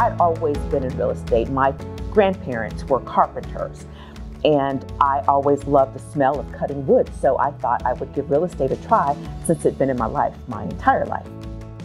I'd always been in real estate. My grandparents were carpenters, and I always loved the smell of cutting wood, so I thought I would give real estate a try since it'd been in my life my entire life.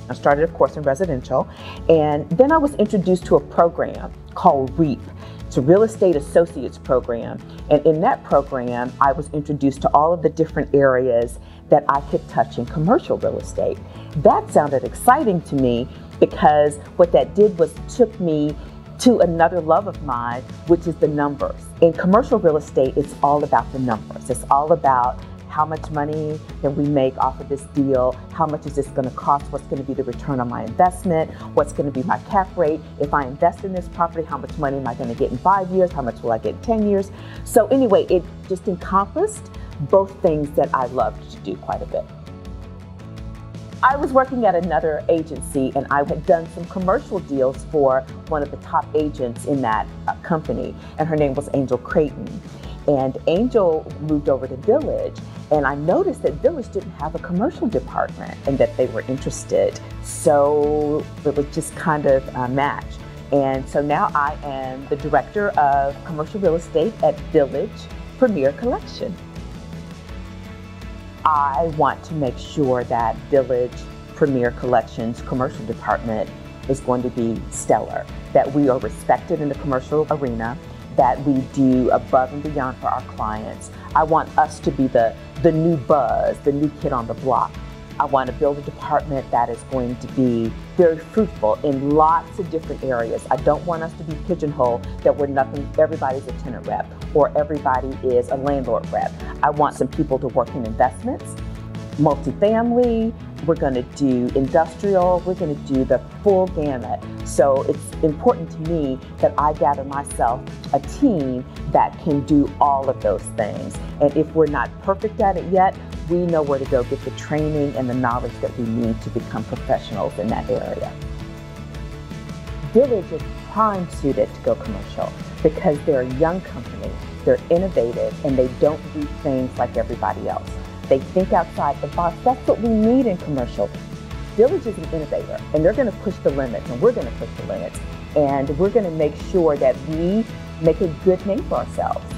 I started, of course, in residential, and then I was introduced to a program called REAP. It's a Real Estate Associates program, and in that program, I was introduced to all of the different areas that I could touch in commercial real estate. That sounded exciting to me because what that did was took me to another love of mine, which is the numbers. In commercial real estate, it's all about the numbers. It's all about how much money can we make off of this deal? How much is this going to cost? What's going to be the return on my investment? What's going to be my cap rate? If I invest in this property, how much money am I going to get in five years? How much will I get in 10 years? So, anyway, it just encompassed both things that I loved to do quite a bit. I was working at another agency and I had done some commercial deals for one of the top agents in that uh, company, and her name was Angel Creighton. And Angel moved over to Village, and I noticed that Village didn't have a commercial department and that they were interested. So it was just kind of a match. And so now I am the director of commercial real estate at Village Premier Collection. I want to make sure that Village Premier Collections commercial department is going to be stellar, that we are respected in the commercial arena, that we do above and beyond for our clients. I want us to be the, the new buzz, the new kid on the block. I want to build a department that is going to be very fruitful in lots of different areas. I don't want us to be pigeonholed that we're nothing, everybody's a tenant rep or everybody is a landlord rep. I want some people to work in investments, multifamily, we're going to do industrial, we're going to do the full gamut. So it's important to me that I gather myself a team that can do all of those things. And if we're not perfect at it yet, we know where to go get the training and the knowledge that we need to become professionals in that area. Village is prime suited to go commercial because they're a young company, they're innovative, and they don't do things like everybody else. They think outside the box. That's what we need in commercial. Village is an innovator, and they're going to push the limits, and we're going to push the limits. And we're going to make sure that we make a good name for ourselves.